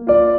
you